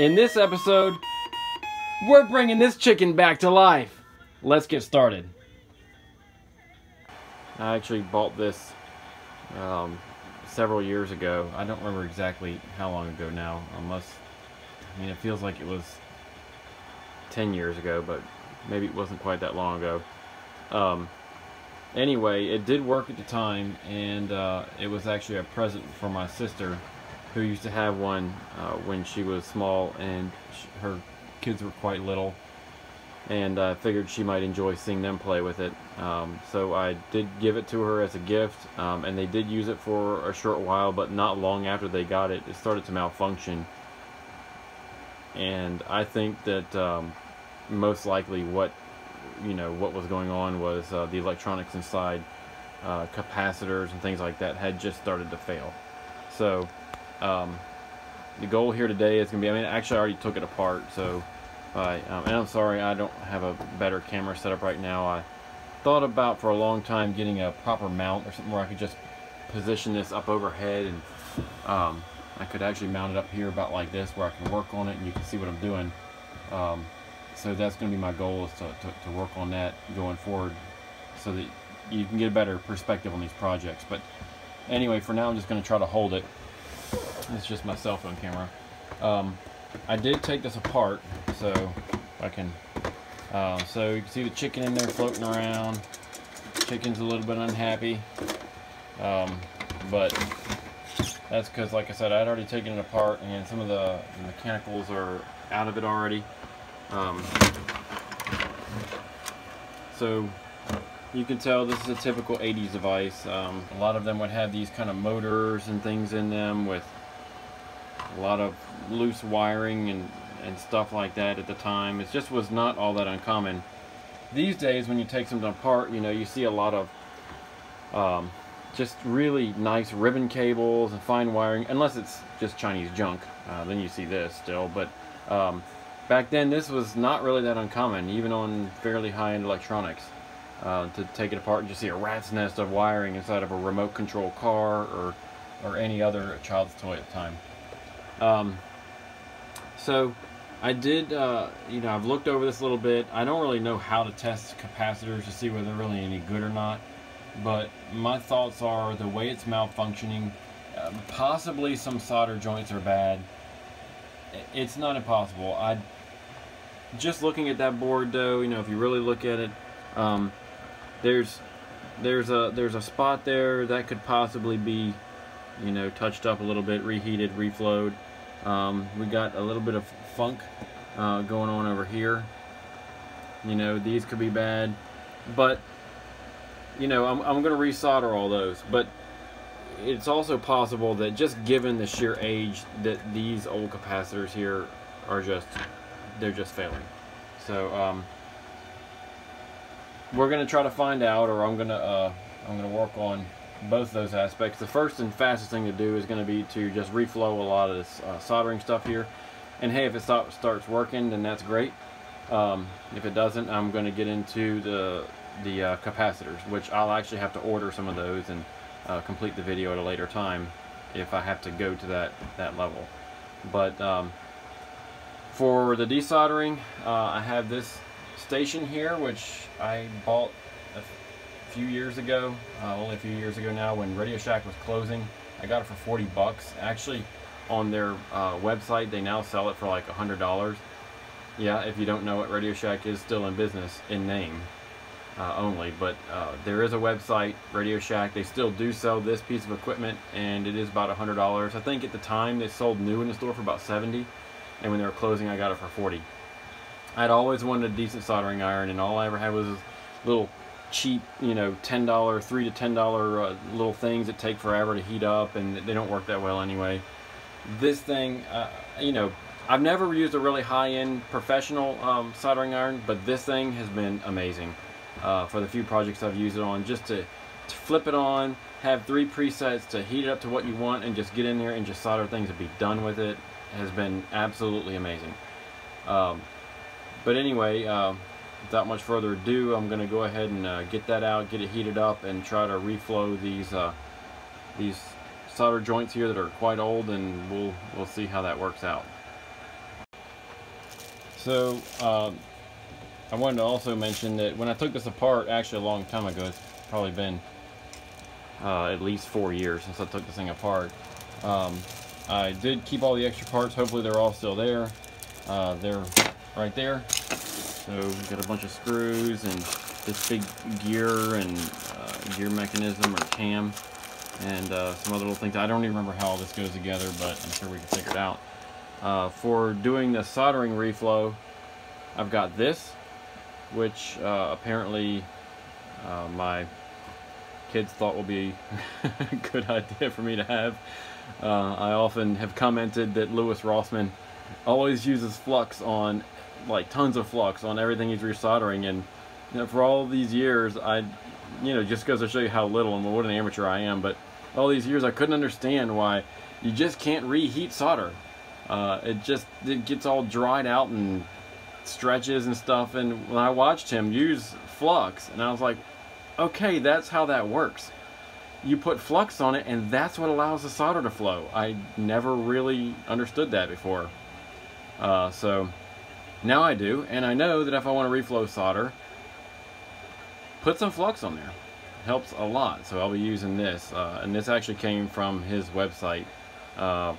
In this episode, we're bringing this chicken back to life. Let's get started. I actually bought this um, several years ago. I don't remember exactly how long ago now, unless, I mean, it feels like it was 10 years ago, but maybe it wasn't quite that long ago. Um, anyway, it did work at the time, and uh, it was actually a present for my sister, who used to have one uh, when she was small, and sh her kids were quite little, and I figured she might enjoy seeing them play with it. Um, so I did give it to her as a gift, um, and they did use it for a short while, but not long after they got it, it started to malfunction. And I think that um, most likely what you know what was going on was uh, the electronics inside uh, capacitors and things like that had just started to fail so um, the goal here today is going to be I mean actually I already took it apart so I um, and I'm sorry I don't have a better camera set up right now. I thought about for a long time getting a proper mount or something where I could just position this up overhead and um, I could actually mount it up here about like this where I can work on it and you can see what I'm doing. Um, so that's going to be my goal is to, to, to, work on that going forward so that you can get a better perspective on these projects. But anyway for now I'm just going to try to hold it it's just my cell phone camera. Um, I did take this apart so I can uh, so you can see the chicken in there floating around. Chicken's a little bit unhappy um, but that's because like I said I'd already taken it apart and some of the mechanicals are out of it already. Um, so you can tell this is a typical 80s device. Um, a lot of them would have these kind of motors and things in them with a lot of loose wiring and, and stuff like that at the time. It just was not all that uncommon. These days when you take something apart, you know, you see a lot of um, just really nice ribbon cables and fine wiring, unless it's just Chinese junk. Uh, then you see this still, but um, back then this was not really that uncommon, even on fairly high-end electronics. Uh, to take it apart and just see a rat's nest of wiring inside of a remote control car or, or any other child's toy at the time. Um, so I did, uh, you know, I've looked over this a little bit. I don't really know how to test capacitors to see whether they're really any good or not. But my thoughts are the way it's malfunctioning, uh, possibly some solder joints are bad. It's not impossible. I just looking at that board though, you know, if you really look at it, um, there's there's a there's a spot there that could possibly be, you know, touched up a little bit, reheated, reflowed. Um, we got a little bit of funk uh, going on over here. You know, these could be bad, but you know, I'm I'm gonna resolder all those, but it's also possible that just given the sheer age that these old capacitors here are just they're just failing. So um, we're gonna try to find out, or I'm gonna uh, I'm gonna work on both those aspects. The first and fastest thing to do is going to be to just reflow a lot of this uh, soldering stuff here. And hey, if it stop, starts working, then that's great. Um, if it doesn't, I'm going to get into the the uh, capacitors, which I'll actually have to order some of those and uh, complete the video at a later time if I have to go to that that level. But um, for the desoldering, uh, I have this station here, which I bought a few years ago, uh, only a few years ago now, when Radio Shack was closing. I got it for 40 bucks. Actually, on their uh, website, they now sell it for like $100. Yeah, if you don't know what Radio Shack is still in business in name uh, only, but uh, there is a website, Radio Shack. They still do sell this piece of equipment, and it is about $100. I think at the time they sold new in the store for about 70 and when they were closing I got it for 40 I'd always wanted a decent soldering iron and all I ever had was little cheap you know ten dollar three to ten dollar uh, little things that take forever to heat up and they don't work that well anyway this thing uh, you know I've never used a really high-end professional um, soldering iron but this thing has been amazing uh, for the few projects I've used it on just to, to flip it on have three presets to heat it up to what you want and just get in there and just solder things and be done with it has been absolutely amazing. Um, but anyway, uh, without much further ado, I'm going to go ahead and uh, get that out, get it heated up, and try to reflow these uh, these solder joints here that are quite old, and we'll we'll see how that works out. So, um, I wanted to also mention that when I took this apart, actually a long time ago, it's probably been uh, at least four years since I took this thing apart. Um, I did keep all the extra parts. Hopefully they're all still there. Uh, they're right there. So we've got a bunch of screws and this big gear and uh, gear mechanism or cam and uh, some other little things. I don't even remember how all this goes together, but I'm sure we can figure it out. Uh, for doing the soldering reflow, I've got this, which uh, apparently uh, my kids thought will be a good idea for me to have. Uh, I often have commented that Louis Rossmann always uses flux on, like tons of flux on everything he's resoldering, and you know, for all these years, I, you know, just goes to show you how little and what an amateur I am, but all these years I couldn't understand why you just can't reheat solder. Uh, it just it gets all dried out and stretches and stuff. And when I watched him use flux, and I was like, okay, that's how that works. You put flux on it, and that's what allows the solder to flow. I never really understood that before. Uh, so now I do, and I know that if I want to reflow solder, put some flux on there helps a lot. So I'll be using this. Uh, and this actually came from his website. Uh,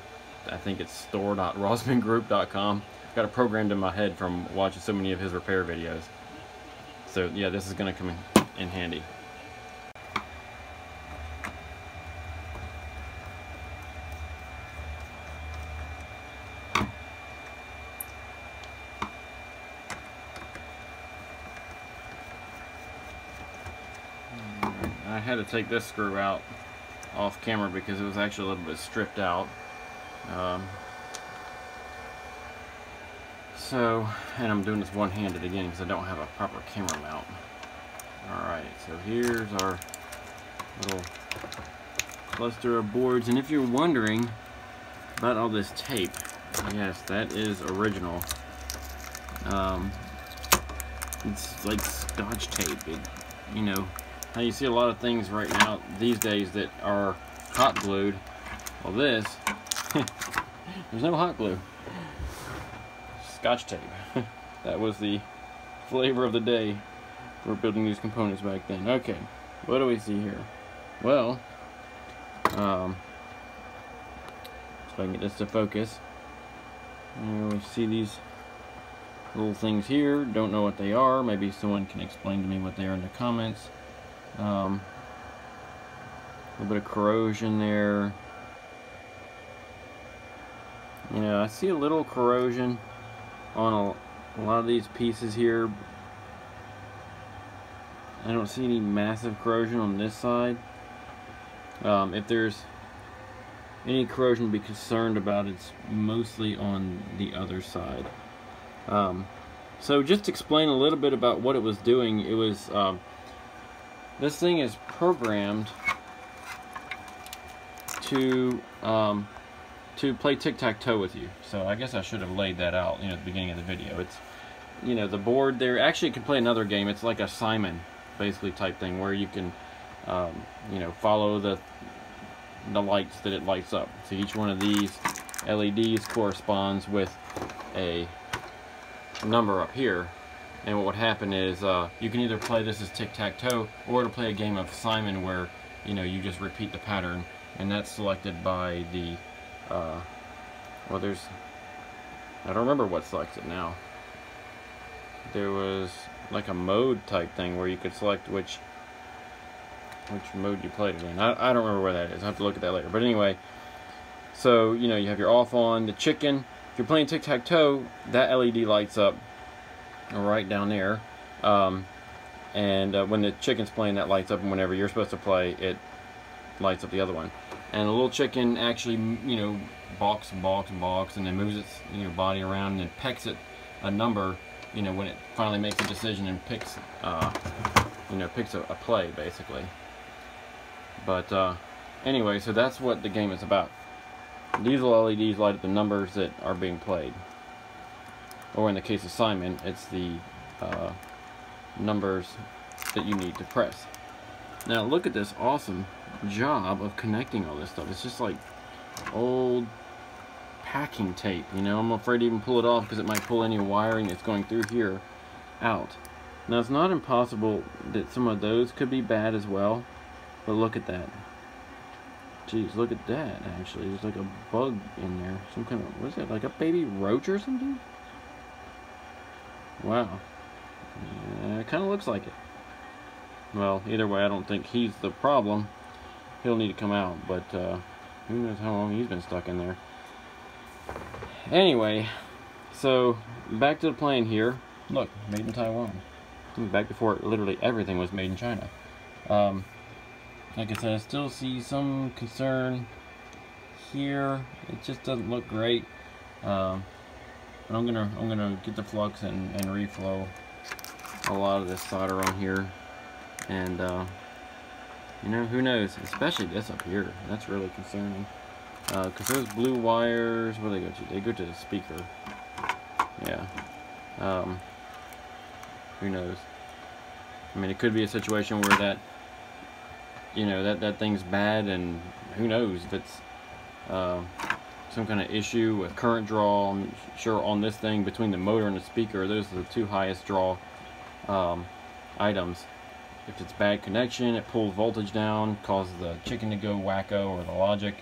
I think it's store.rossmanngroup.com. Got it programmed in my head from watching so many of his repair videos. So yeah, this is going to come in, in handy. Take this screw out off camera because it was actually a little bit stripped out. Um, so, and I'm doing this one-handed again because I don't have a proper camera mount. Alright, so here's our little cluster of boards. And if you're wondering about all this tape, yes, that is original. Um, it's like scotch tape. It, you know, now you see a lot of things right now these days that are hot glued. Well this, there's no hot glue. Scotch tape. that was the flavor of the day for building these components back then. Okay, what do we see here? Well, um, so I can get this to focus. we see these little things here. Don't know what they are. Maybe someone can explain to me what they are in the comments. Um, a little bit of corrosion there. You know, I see a little corrosion on a, a lot of these pieces here. I don't see any massive corrosion on this side. Um, if there's any corrosion to be concerned about, it's mostly on the other side. Um, so just explain a little bit about what it was doing, it was um, this thing is programmed to um, to play tic-tac-toe with you. So I guess I should have laid that out, you know, at the beginning of the video. It's, you know, the board there. Actually, you can play another game. It's like a Simon, basically, type thing, where you can, um, you know, follow the the lights that it lights up. So each one of these LEDs corresponds with a number up here and what would happen is uh, you can either play this as tic-tac-toe or to play a game of Simon where you know you just repeat the pattern. And that's selected by the uh, well there's I don't remember what selects it now. There was like a mode type thing where you could select which which mode you played it in. I, I don't remember where that is. I have to look at that later. But anyway so you know you have your off on the chicken. If you're playing tic-tac-toe that LED lights up right down there. Um, and uh, when the chicken's playing, that lights up, and whenever you're supposed to play, it lights up the other one. And the little chicken actually, you know, balks and balks and balks, and then moves its you know body around and then pecks at a number, you know, when it finally makes a decision and picks, uh, you know, picks a, a, play basically. But uh, anyway, so that's what the game is about. These LEDs light up the numbers that are being played or in the case of Simon, it's the uh, numbers that you need to press. Now look at this awesome job of connecting all this stuff. It's just like old packing tape. You know, I'm afraid to even pull it off because it might pull any wiring that's going through here out. Now, it's not impossible that some of those could be bad as well, but look at that. Jeez, look at that, actually. There's like a bug in there. Some kind of, what is it, like a baby roach or something? Wow. It kind of looks like it. Well, either way, I don't think he's the problem. He'll need to come out, but uh, who knows how long he's been stuck in there. Anyway, so back to the plane here. Look, made in Taiwan. Back before literally everything was made in China. Um, like I said, I still see some concern here. It just doesn't look great. Um, but I'm gonna I'm gonna get the flux and, and reflow a lot of this solder on here, and uh, you know who knows? Especially this up here. That's really concerning. Because uh, those blue wires, where they go to? They go to the speaker. Yeah. Um, who knows? I mean, it could be a situation where that, you know, that, that thing's bad and who knows if it's uh, some kind of issue with current draw. I'm sure on this thing, between the motor and the speaker, those are the two highest draw um, items. If it's bad connection, it pulls voltage down, causes the chicken to go wacko or the logic.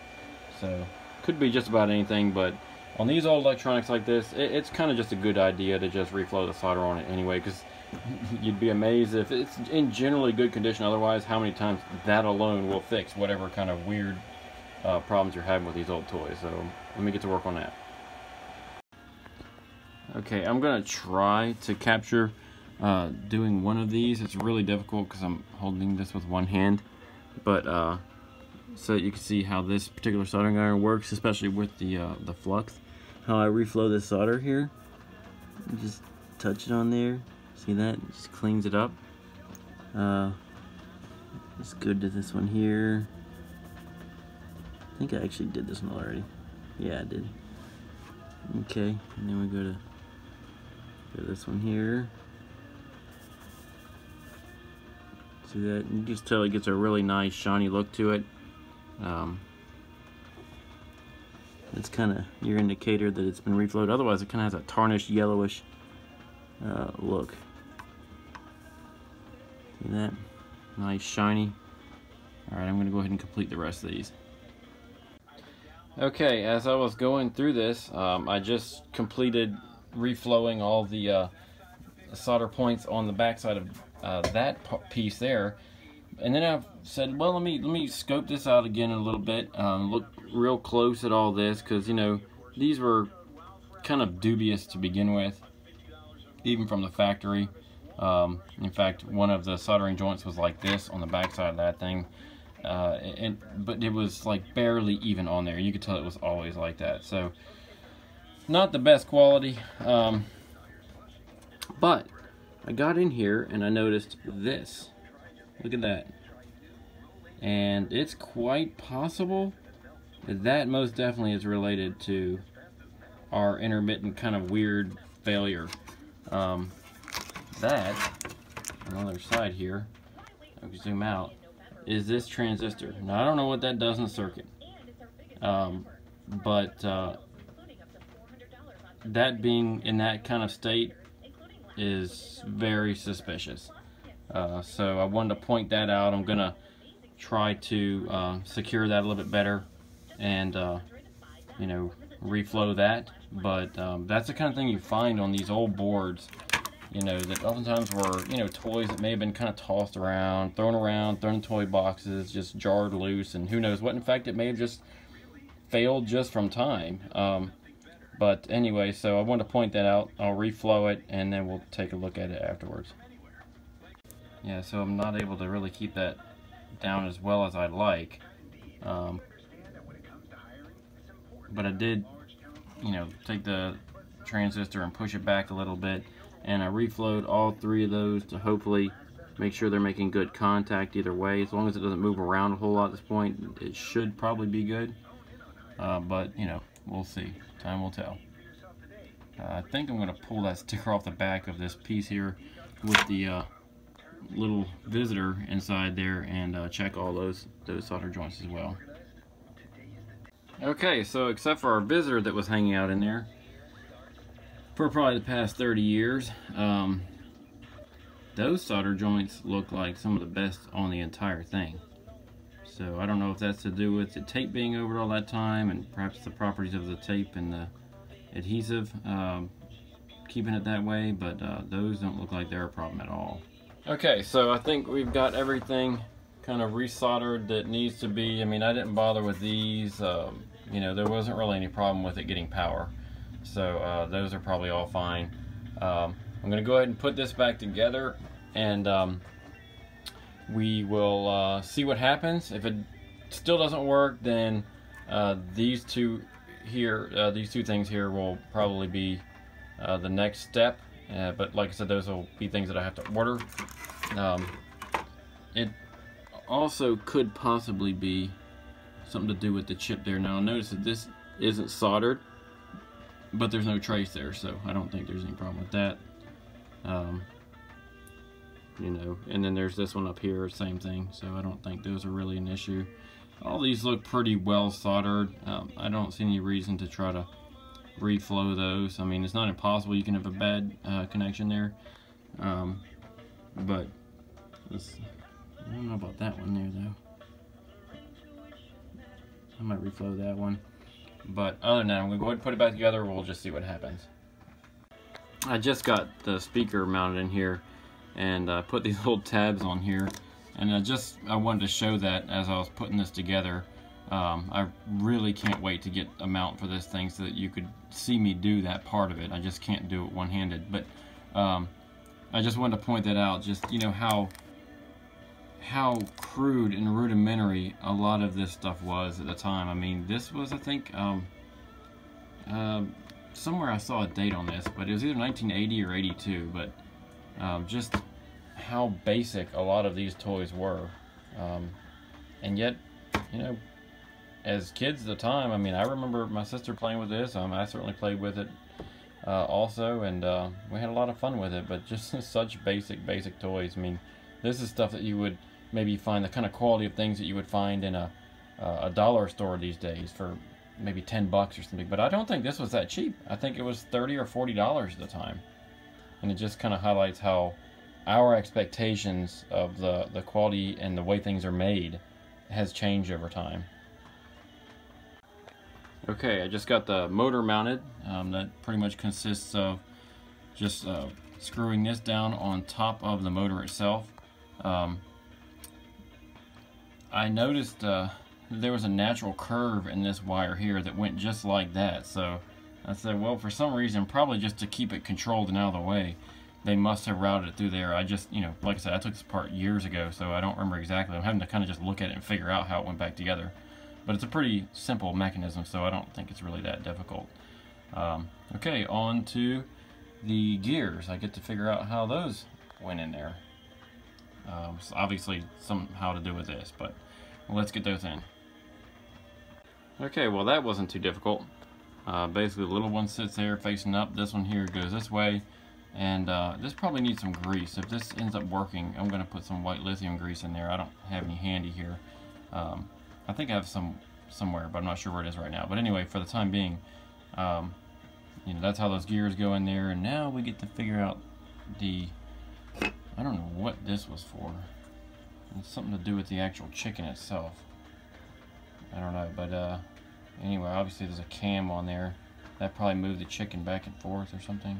So, could be just about anything, but on these old electronics like this, it, it's kind of just a good idea to just reflow the solder on it anyway, because you'd be amazed if it's in generally good condition otherwise, how many times that alone will fix whatever kind of weird uh, problems you're having with these old toys. So, let me get to work on that. Okay, I'm going to try to capture uh, doing one of these. It's really difficult because I'm holding this with one hand. But uh, so you can see how this particular soldering iron works, especially with the uh, the flux. How I reflow this solder here. Just touch it on there. See that? It just cleans it up. Uh, it's good to this one here. I think I actually did this one already. Yeah, I did. Okay, and then we go to, go to this one here. See that? You just tell it gets a really nice shiny look to it. Um, it's kind of your indicator that it's been reflowed. Otherwise, it kind of has a tarnished yellowish uh, look. See that? Nice shiny. Alright, I'm going to go ahead and complete the rest of these. Okay, as I was going through this, um, I just completed reflowing all the uh, solder points on the backside of uh, that piece there. And then I said, well, let me let me scope this out again a little bit. Um, look real close at all this because you know these were kind of dubious to begin with, even from the factory. Um, in fact, one of the soldering joints was like this on the backside of that thing. Uh, and, but it was like barely even on there. You could tell it was always like that. So, not the best quality. Um, but I got in here and I noticed this. Look at that. And it's quite possible that that most definitely is related to our intermittent kind of weird failure. Um, that, on the other side here, I can zoom out, is this transistor. Now I don't know what that does in the circuit. Um, but uh, that being in that kind of state is very suspicious. Uh, so I wanted to point that out. I'm to try to uh, secure that a little bit better and, uh, you know, reflow that. But um, that's the kind of thing you find on these old boards, you know, that oftentimes were, you know, toys that may have been kind of tossed around, thrown around, thrown in toy boxes, just jarred loose, and who knows what. In fact, it may have just failed just from time. Um, but anyway, so I want to point that out. I'll reflow it and then we'll take a look at it afterwards. Yeah, so I'm not able to really keep that down as well as I'd like. Um, but I did, you know, take the transistor and push it back a little bit. And I reflowed all three of those to hopefully make sure they're making good contact either way. As long as it doesn't move around a whole lot at this point, it should probably be good. Uh, but, you know, we'll see. Time will tell. Uh, I think I'm going to pull that sticker off the back of this piece here with the uh, little visitor inside there and uh, check all those those solder joints as well. Okay, so except for our visitor that was hanging out in there for probably the past 30 years, um, those solder joints look like some of the best on the entire thing. So I don't know if that's to do with the tape being over all that time and perhaps the properties of the tape and the adhesive um, keeping it that way, but uh, those don't look like they're a problem at all. Okay, so I think we've got everything kind of resoldered that needs to be. I mean, I didn't bother with these. Um, you know, there wasn't really any problem with it getting power. So uh, those are probably all fine. Um, I'm going to go ahead and put this back together and um, we will uh, see what happens. If it still doesn't work, then uh, these two here, uh, these two things here will probably be uh, the next step. Uh, but like I said, those will be things that I have to order. Um, it also could possibly be something to do with the chip there. Now notice that this isn't soldered, but there's no trace there, so I don't think there's any problem with that. Um, you know, and then there's this one up here, same thing, so I don't think those are really an issue. All these look pretty well soldered. Um, I don't see any reason to try to reflow those. I mean, it's not impossible you can have a bad uh, connection there, um, but I don't know about that one there though. I might reflow that one. But other than that, I'm going to go ahead and put it back together. We'll just see what happens. I just got the speaker mounted in here and uh, put these little tabs on here. And I just I wanted to show that as I was putting this together. Um, I really can't wait to get a mount for this thing so that you could see me do that part of it. I just can't do it one-handed. But um, I just wanted to point that out, just, you know, how how crude and rudimentary a lot of this stuff was at the time. I mean, this was, I think, um, uh, somewhere I saw a date on this, but it was either 1980 or 82, but um, just how basic a lot of these toys were. Um, and yet, you know, as kids at the time, I mean, I remember my sister playing with this. Um, I certainly played with it uh, also, and uh, we had a lot of fun with it, but just such basic, basic toys. I mean, this is stuff that you would maybe find the kind of quality of things that you would find in a uh, a dollar store these days for maybe 10 bucks or something. But I don't think this was that cheap. I think it was 30 or 40 dollars at the time. And it just kind of highlights how our expectations of the, the quality and the way things are made has changed over time. Okay, I just got the motor mounted. Um, that pretty much consists of just uh, screwing this down on top of the motor itself. Um, I noticed uh, there was a natural curve in this wire here that went just like that. So I said, well, for some reason, probably just to keep it controlled and out of the way, they must have routed it through there. I just, you know, like I said, I took this part years ago, so I don't remember exactly. I'm having to kind of just look at it and figure out how it went back together. But it's a pretty simple mechanism, so I don't think it's really that difficult. Um, okay, on to the gears. I get to figure out how those went in there. Um, so obviously somehow to do with this, but let's get those in. Okay, well that wasn't too difficult. Uh, basically the little one sits there facing up, this one here goes this way, and uh, this probably needs some grease. If this ends up working, I'm going to put some white lithium grease in there. I don't have any handy here. Um, I think I have some somewhere, but I'm not sure where it is right now. But anyway, for the time being, um, you know, that's how those gears go in there, and now we get to figure out the I don't know what this was for. It's something to do with the actual chicken itself. I don't know, but uh, anyway, obviously there's a cam on there. That probably moved the chicken back and forth or something.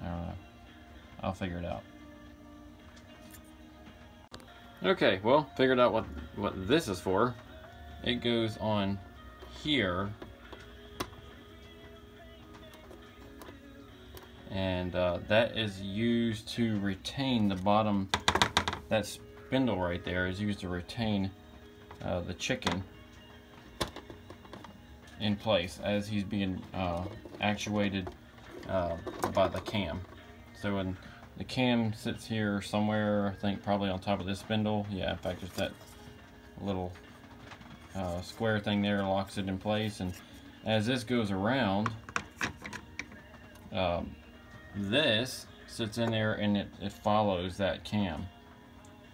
I don't know. I'll figure it out. Okay, well, figured out what, what this is for. It goes on here and uh, that is used to retain the bottom that spindle right there is used to retain uh, the chicken in place as he's being uh, actuated uh, by the cam. So when the cam sits here somewhere I think probably on top of this spindle yeah in fact there's that little uh, square thing there locks it in place. And as this goes around um, this sits in there and it, it follows that cam.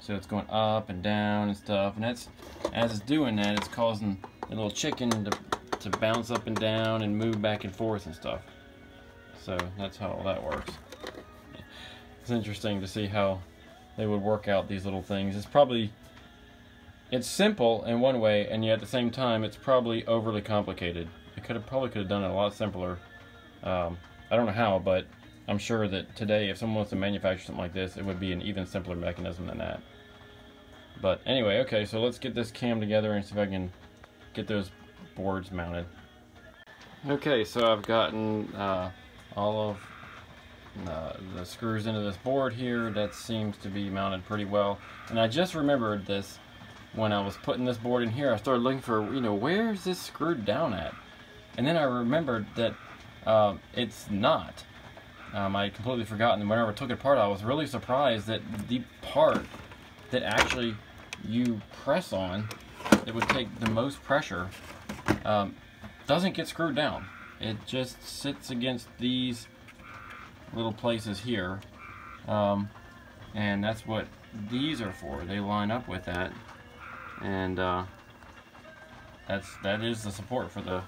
So it's going up and down and stuff. And that's as it's doing that, it's causing the little chicken to to bounce up and down and move back and forth and stuff. So that's how all that works. It's interesting to see how they would work out these little things. It's probably it's simple in one way, and yet at the same time, it's probably overly complicated. It could have probably could have done it a lot simpler. Um, I don't know how, but I'm sure that today, if someone wants to manufacture something like this, it would be an even simpler mechanism than that. But anyway, okay, so let's get this cam together and see if I can get those boards mounted. Okay, so I've gotten uh, all of uh, the screws into this board here. That seems to be mounted pretty well. And I just remembered this when I was putting this board in here. I started looking for, you know, where's this screwed down at? And then I remembered that um, it's not. Um, I completely forgotten. And whenever I took it apart, I was really surprised that the part that actually you press on, it would take the most pressure, um, doesn't get screwed down. It just sits against these little places here. Um, and that's what these are for. They line up with that. And uh, that's that is the support for the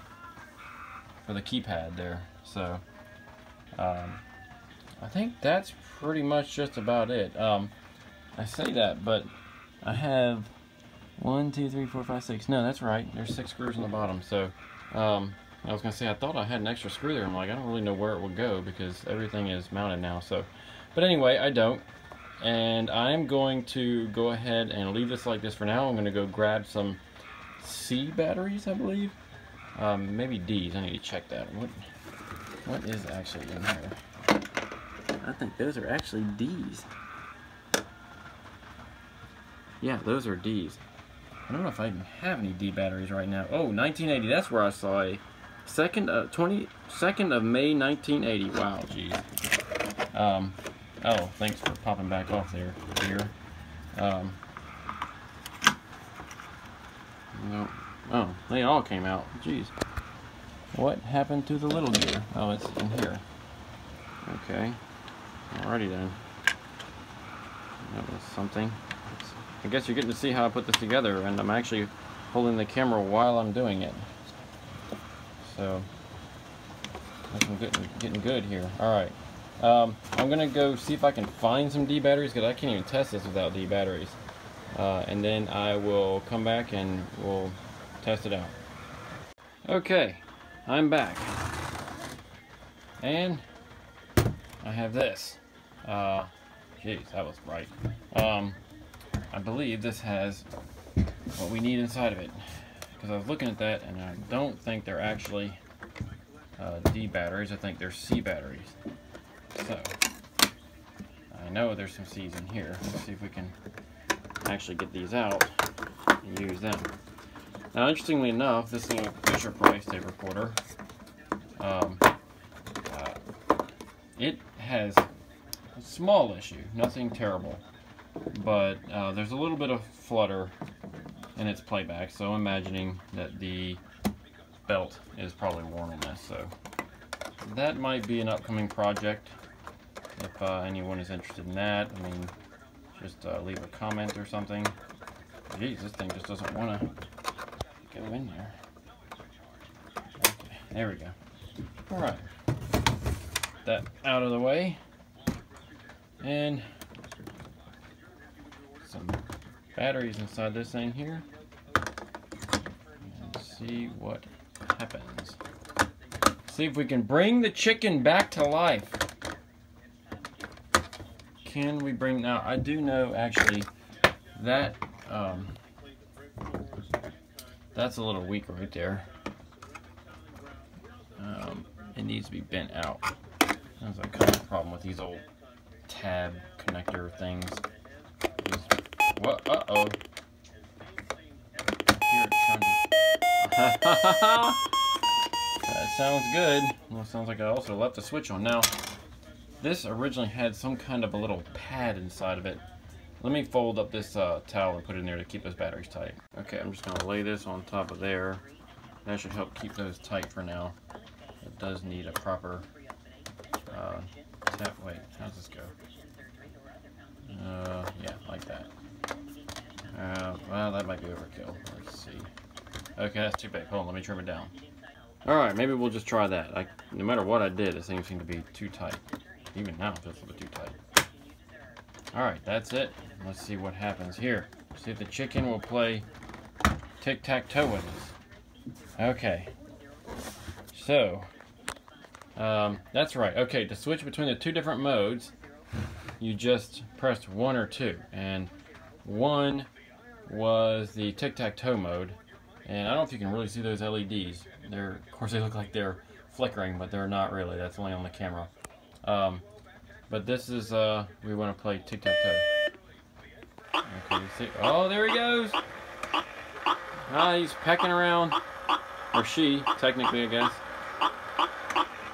for the keypad there. So um, I think that's pretty much just about it. Um, I say that, but I have one, two, three, four, five, six. No, that's right. There's six screws on the bottom. So um, I was gonna say I thought I had an extra screw there. I'm like I don't really know where it will go because everything is mounted now. So, but anyway, I don't. And I'm going to go ahead and leave this like this for now. I'm going to go grab some C batteries, I believe. Um, maybe D's. I need to check that. What What is actually in here? I think those are actually D's. Yeah, those are D's. I don't know if I even have any D batteries right now. Oh, 1980. That's where I saw a second, uh, 22nd of May, 1980. Wow, geez. Um, oh, thanks for popping back off there, dear. Um. Oh, they all came out. Jeez. What happened to the little gear? Oh, it's in here. Okay. Alrighty then. That was something. I guess you're getting to see how I put this together, and I'm actually holding the camera while I'm doing it. So, I'm getting, getting good here. Alright. Um, I'm going to go see if I can find some D batteries, because I can't even test this without D batteries. Uh, and then I will come back and we'll test it out. Okay, I'm back. And I have this. Uh, geez, that was bright. Um, I believe this has what we need inside of it. Because I was looking at that and I don't think they're actually uh, D batteries. I think they're C batteries. So, I know there's some C's in here. Let's see if we can actually get these out and use them. Now, interestingly enough, this little Fisher Price tape recorder, um, uh, it has a small issue, nothing terrible, but uh, there's a little bit of flutter in its playback, so I'm imagining that the belt is probably worn on this, so that might be an upcoming project if uh, anyone is interested in that. I mean, just uh, leave a comment or something. Jeez, this thing just doesn't want to go in there. Okay, there we go. Alright. That out of the way. And some batteries inside this thing here. And see what happens. See if we can bring the chicken back to life can we bring now I do know actually that um, that's a little weak right there um, it needs to be bent out that's a problem with these old tab connector things what uh-oh that sounds good well sounds like I also left the switch on now this originally had some kind of a little pad inside of it. Let me fold up this uh, towel and put it in there to keep those batteries tight. Okay, I'm just going to lay this on top of there. That should help keep those tight for now. It does need a proper uh, tap. Wait, how's this go? Uh, yeah, like that. Uh, well, that might be overkill. Let's see. Okay, that's too big. Hold on, let me trim it down. Alright, maybe we'll just try that. I, no matter what I did, it seems to be too tight. Even now, it feels a little bit too tight. Alright, that's it. Let's see what happens here. See if the chicken will play tic-tac-toe with us. Okay. So, um, that's right. Okay, to switch between the two different modes, you just pressed one or two. And one was the tic-tac-toe mode. And I don't know if you can really see those LEDs. They're, of course, they look like they're flickering, but they're not really. That's only on the camera. Um, but this is, uh, we want to play tic-tac-toe. Okay, see. Oh, there he goes. Ah, he's pecking around. Or she, technically, I guess.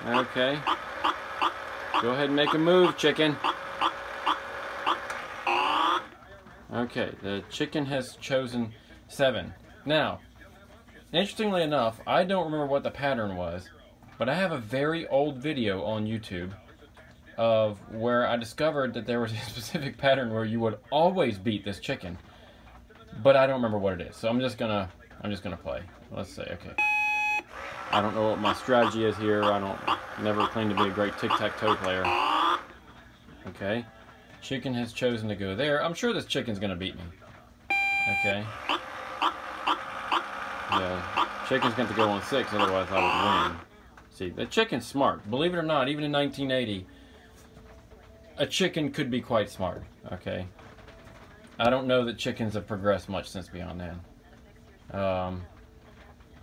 Okay. Go ahead and make a move, chicken. Okay, the chicken has chosen seven. Now, interestingly enough, I don't remember what the pattern was, but I have a very old video on YouTube of where I discovered that there was a specific pattern where you would always beat this chicken, but I don't remember what it is. So I'm just gonna, I'm just gonna play. Let's say, okay. I don't know what my strategy is here. I don't never claim to be a great tic-tac-toe player. Okay. Chicken has chosen to go there. I'm sure this chicken's gonna beat me. Okay. Yeah. Chicken's going to go on six, otherwise I would win. See, the chicken's smart. Believe it or not, even in 1980, a chicken could be quite smart. Okay. I don't know that chickens have progressed much since Beyond then. Um,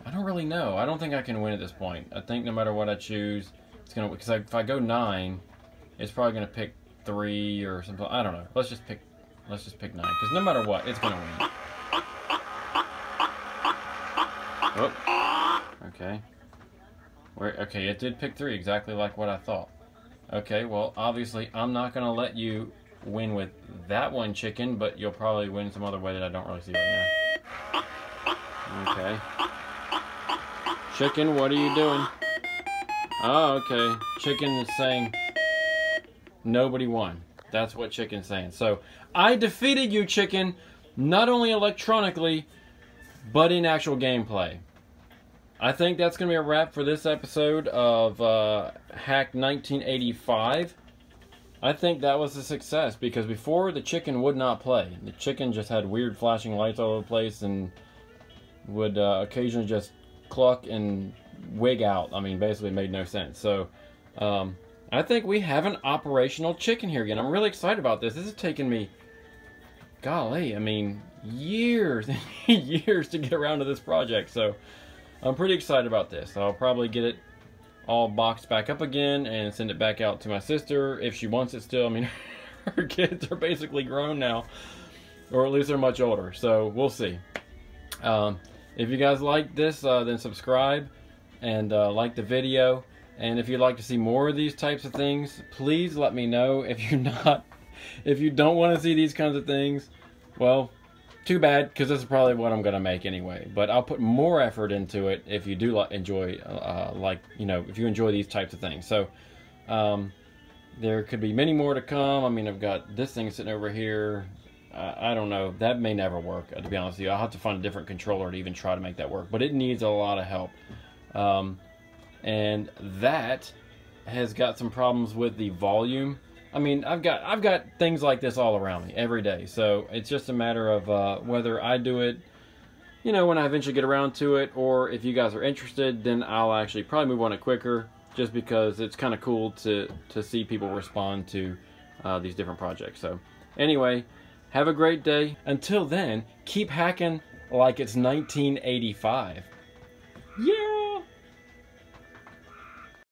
I don't really know. I don't think I can win at this point. I think no matter what I choose, it's gonna because if I go nine, it's probably gonna pick three or something. I don't know. Let's just pick. Let's just pick nine because no matter what, it's gonna win. Oh. Okay. Where? Okay, it did pick three, exactly like what I thought. Okay, well, obviously, I'm not gonna let you win with that one chicken, but you'll probably win some other way that I don't really see right now. Okay. Chicken, what are you doing? Oh, okay. Chicken is saying nobody won. That's what Chicken's saying. So, I defeated you, Chicken, not only electronically, but in actual gameplay. I think that's going to be a wrap for this episode of uh, Hak 1985. I think that was a success because before the chicken would not play. The chicken just had weird flashing lights all over the place and would uh, occasionally just cluck and wig out. I mean, basically made no sense. So, um, I think we have an operational chicken here again. I'm really excited about this. This has taken me, golly, I mean, years and years to get around to this project. So, I'm pretty excited about this. I'll probably get it all boxed back up again and send it back out to my sister if she wants it still. I mean, her kids are basically grown now, or at least they're much older. So, we'll see. Um, if you guys like this, uh, then subscribe and uh, like the video. And if you'd like to see more of these types of things, please let me know. If you're not, if you don't want to see these kinds of things, well, too bad, because this is probably what I'm going to make anyway. But I'll put more effort into it if you do enjoy, uh, like, you know, if you enjoy these types of things. So, um, there could be many more to come. I mean, I've got this thing sitting over here. Uh, I don't know. That may never work, to be honest with you. I'll have to find a different controller to even try to make that work. But it needs a lot of help. Um, and that has got some problems with the volume. I mean, I've got I've got things like this all around me every day. So it's just a matter of uh, whether I do it, you know, when I eventually get around to it, or if you guys are interested, then I'll actually probably move on it quicker, just because it's kind of cool to to see people respond to uh, these different projects. So anyway, have a great day. Until then, keep hacking like it's 1985. Yeah.